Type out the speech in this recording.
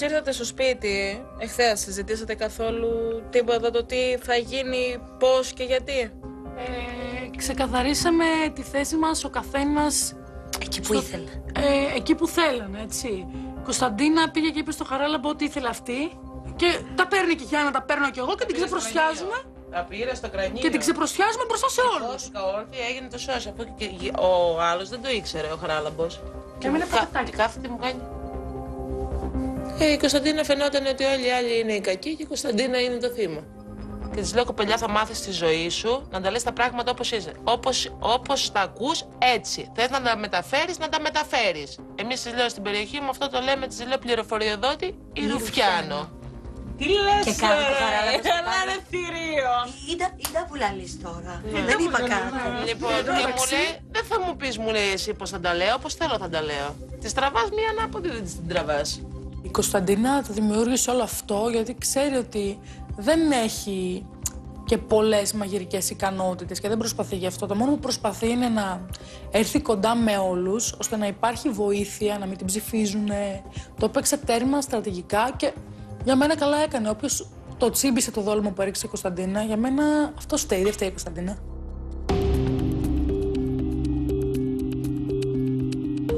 ήρθατε στο σπίτι, εχθές συζητήσατε καθόλου τίποτα το τι θα γίνει, πώς και γιατί; Ε, ξεκαθαρίσαμε τη θέση μας ο καθένας Εκεί που στο- ήθελε. ε, εκεί που θέλανε, έτσι. Η Κωνσταντίνα πήγε και είπε στο Χαράλαμπο ότι ήθελε αυτή και τα παίρνει και η Γιάννα, τα παίρνω κι εγώ και την ξεπροσιάζουμε Τα πήρες στο κρανίο. και την ξεπροσιάζουμε μπροστά σε όλους. Σώθηκα όρθια, έγινε το σώσο. Αφού και ο άλλος δεν το ήξερε, ο Χαράλαμπος. Και έμεινε πατατάκι. Και κάθεται μου κάνει. Ε, η Κωνσταντίνα φαινόταν ότι όλοι οι άλλοι είναι οι κακοί και η Κωνσταντίνα είναι το θύμα. Και της λέω, κοπελιά, θα μάθεις τη ζωή σου να τα λες τα πράγματα όπως είσαι. Όπως όπως τα ακούς, έτσι. Θες να τα μεταφέρεις, να τα μεταφέρεις. Εμείς της λέω στην περιοχή μου, αυτό το λέμε, της λέω πληροφοριοδότη ή Ρουφιάνο. Τι λες, Και κάνω το Χαράλαμπος Καλά, πάνω. ρε θηρίων. Είδα, είδα που λαλείς τώρα. Δεν είπα κάτι. Λοιπόν, και μου λέει, δεν θα μου πεις, μου λέει εσύ πώς θα τα λέω, όπως θέλω θα τα λέω. Της τραβάς μία ανάποδη, δεν την τραβάς. Η Κωνσταντίνα το δημιούργησε όλο αυτό γιατί ξέρει ότι δεν έχει και πολλές μαγειρικές ικανότητες και δεν προσπαθεί γι' αυτό. Το μόνο που προσπαθεί είναι να έρθει κοντά με όλους ώστε να υπάρχει βοήθεια, να μην την ψηφίζουν. Το έπαιξε τέρμα στρατηγικά και για μένα καλά έκανε. Όποιος το τσίμπησε το δόλμο που έριξε η Κωνσταντίνα, για μένα αυτό φταίει, δεν φταίει η Κωνσταντίνα.